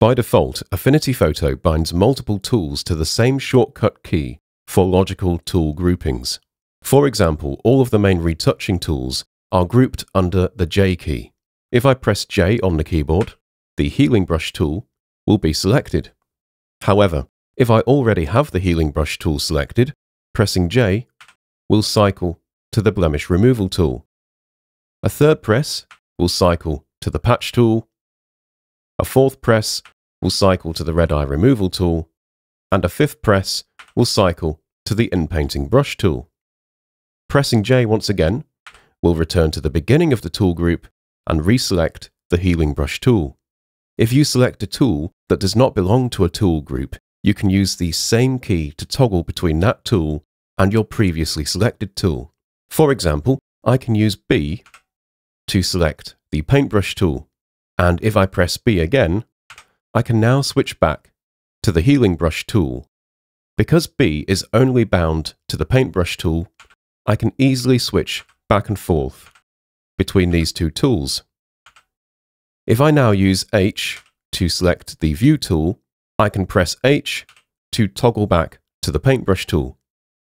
By default, Affinity Photo binds multiple tools to the same shortcut key for logical tool groupings. For example, all of the main retouching tools are grouped under the J key. If I press J on the keyboard, the healing brush tool will be selected. However, if I already have the healing brush tool selected, pressing J will cycle to the blemish removal tool. A third press will cycle to the patch tool. A fourth press will cycle to the red eye removal tool. And a fifth press will cycle to the inpainting brush tool. Pressing J once again will return to the beginning of the tool group and reselect the healing brush tool. If you select a tool that does not belong to a tool group, you can use the same key to toggle between that tool and your previously selected tool. For example, I can use B to select the paintbrush tool, and if I press B again, I can now switch back to the healing brush tool. Because B is only bound to the paintbrush tool, I can easily switch back and forth between these two tools. If I now use H to select the View tool, I can press H to toggle back to the paintbrush tool.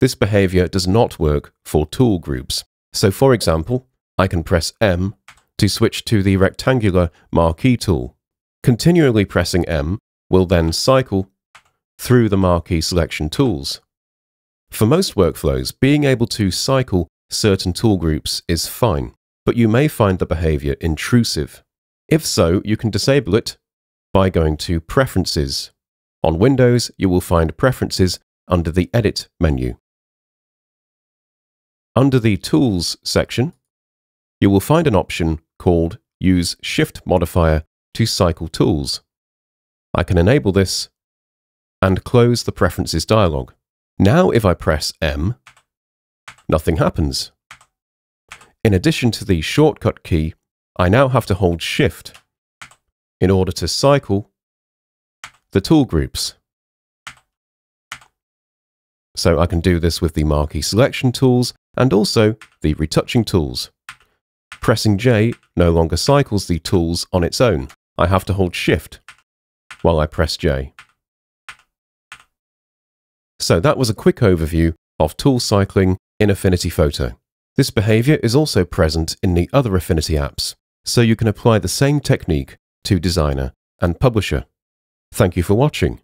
This behavior does not work for tool groups. So for example, I can press M to switch to the rectangular marquee tool. Continually pressing M will then cycle through the marquee selection tools. For most workflows, being able to cycle certain tool groups is fine, but you may find the behavior intrusive. If so, you can disable it by going to Preferences. On Windows, you will find Preferences under the Edit menu. Under the Tools section, you will find an option called Use Shift modifier to cycle tools. I can enable this and close the Preferences dialog. Now if I press M, nothing happens. In addition to the shortcut key, I now have to hold Shift in order to cycle the tool groups. So I can do this with the marquee selection tools and also the retouching tools. Pressing J no longer cycles the tools on its own. I have to hold Shift while I press J. So that was a quick overview of tool cycling in Affinity Photo. This behavior is also present in the other Affinity apps, so you can apply the same technique to Designer and Publisher. Thank you for watching.